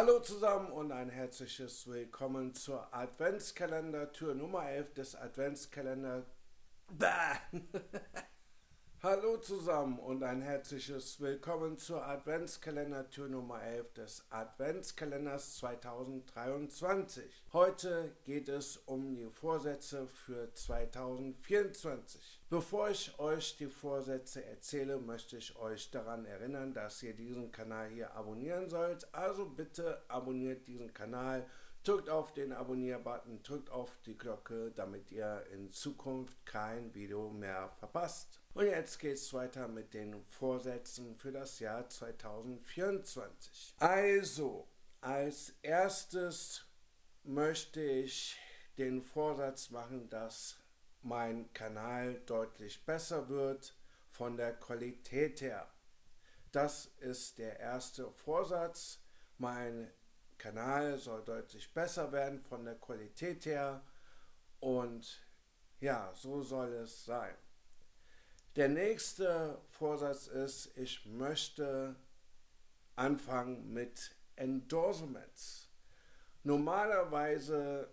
Hallo zusammen und ein herzliches Willkommen zur Adventskalender-Tür Nummer 11 des Adventskalender. Hallo zusammen und ein herzliches Willkommen zur Adventskalender-Tür Nummer 11 des Adventskalenders 2023. Heute geht es um die Vorsätze für 2024. Bevor ich euch die Vorsätze erzähle, möchte ich euch daran erinnern, dass ihr diesen Kanal hier abonnieren sollt. Also bitte abonniert diesen Kanal Drückt auf den Abonnier-Button, drückt auf die Glocke, damit ihr in Zukunft kein Video mehr verpasst. Und jetzt geht's weiter mit den Vorsätzen für das Jahr 2024. Also, als erstes möchte ich den Vorsatz machen, dass mein Kanal deutlich besser wird von der Qualität her. Das ist der erste Vorsatz. Mein Kanal soll deutlich besser werden von der Qualität her und ja, so soll es sein. Der nächste Vorsatz ist, ich möchte anfangen mit Endorsements. Normalerweise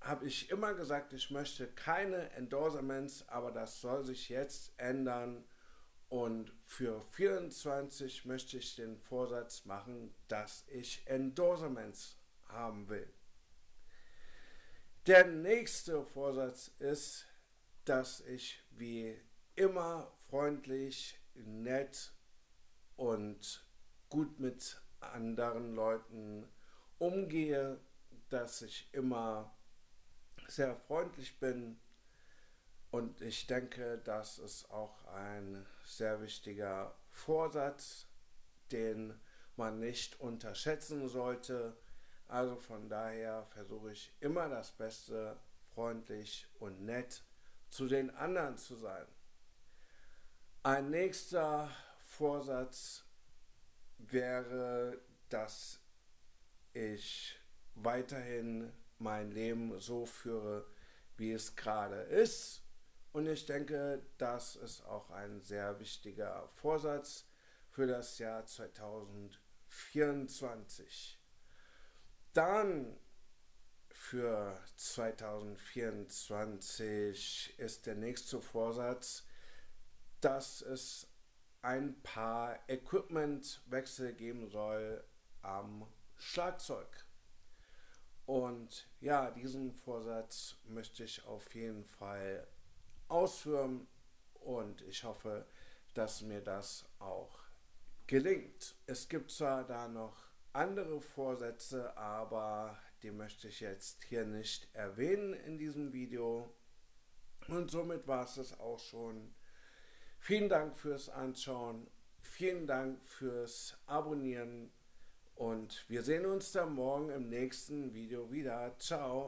habe ich immer gesagt, ich möchte keine Endorsements, aber das soll sich jetzt ändern und für 24 möchte ich den Vorsatz machen, dass ich Endorsements haben will. Der nächste Vorsatz ist, dass ich wie immer freundlich, nett und gut mit anderen Leuten umgehe, dass ich immer sehr freundlich bin, und ich denke, das ist auch ein sehr wichtiger Vorsatz, den man nicht unterschätzen sollte. Also von daher versuche ich immer das Beste, freundlich und nett zu den anderen zu sein. Ein nächster Vorsatz wäre, dass ich weiterhin mein Leben so führe, wie es gerade ist und ich denke, das ist auch ein sehr wichtiger Vorsatz für das Jahr 2024. Dann für 2024 ist der nächste Vorsatz, dass es ein paar Equipmentwechsel geben soll am Schlagzeug. Und ja, diesen Vorsatz möchte ich auf jeden Fall ausführen und ich hoffe, dass mir das auch gelingt. Es gibt zwar da noch andere Vorsätze, aber die möchte ich jetzt hier nicht erwähnen in diesem Video. Und somit war es das auch schon. Vielen Dank fürs Anschauen, vielen Dank fürs Abonnieren und wir sehen uns dann morgen im nächsten Video wieder. Ciao!